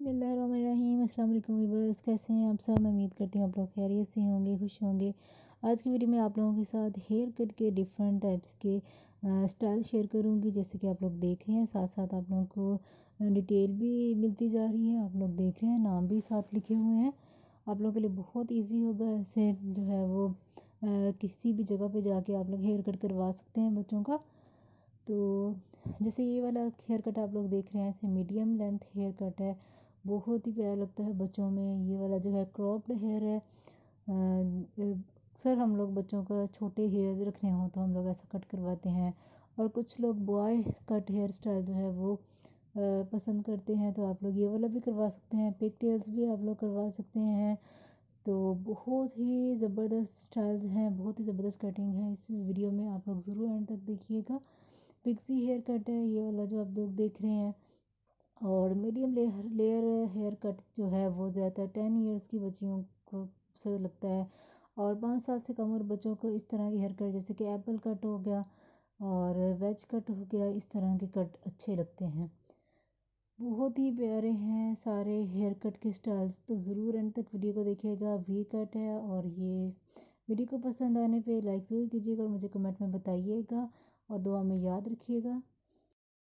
बसमीम बस कैसे हैं आप सब? मैं उम्मीद करती हूँ आप लोग खैरियत से होंगे, खुश होंगे। आज की वीडियो में आप लोगों के साथ हेयर कट के डिफरेंट टाइप्स के स्टाइल शेयर करूँगी, जैसे कि आप लोग देख रहे हैं। साथ साथ आप लोगों को डिटेल भी मिलती जा रही है। आप लोग देख रहे हैं, नाम भी साथ लिखे हुए हैं। आप लोगों के लिए बहुत ईजी होगा ऐसे, जो है वो किसी भी जगह पर जाके आप लोग हेयर कट करवा सकते हैं बच्चों का। तो जैसे ये वाला हेयर कट आप लोग देख रहे हैं, ऐसे मीडियम लेंथ हेयर कट है। बहुत ही प्यारा लगता है बच्चों में। ये वाला जो है क्रॉप्ड हेयर है। अक्सर हम लोग बच्चों का छोटे हेयर्स रखने हो तो हम लोग ऐसा कट करवाते हैं। और कुछ लोग बॉय कट हेयर स्टाइल जो है वो पसंद करते हैं तो आप लोग ये वाला भी करवा सकते हैं। पिक टेल्स भी आप लोग करवा सकते हैं। तो बहुत ही ज़बरदस्त स्टाइल्स हैं, बहुत ही ज़बरदस्त कटिंग है। इस वीडियो में आप लोग ज़रूर एंड तक देखिएगा। पिक्सी हेयर कट है, ये वाला जो आप लोग देख रहे हैं। और medium layer layer hair cut जो है वो ज़्यादातर टेन ईयर्स की बच्चियों को सही लगता है और पाँच साल से कम उम्र बच्चों को इस तरह की हेयर कट जैसे कि एप्पल कट हो गया और वेज कट हो गया, इस तरह के कट अच्छे लगते हैं। बहुत ही प्यारे हैं सारे हेयर कट के स्टाइल्स तो ज़रूर एंड तक वीडियो को देखिएगा। वी कट है और ये वीडियो को पसंद आने पे लाइक ज़रूर कीजिएगा और मुझे कमेंट में बताइएगा और दुआ में याद रखिएगा।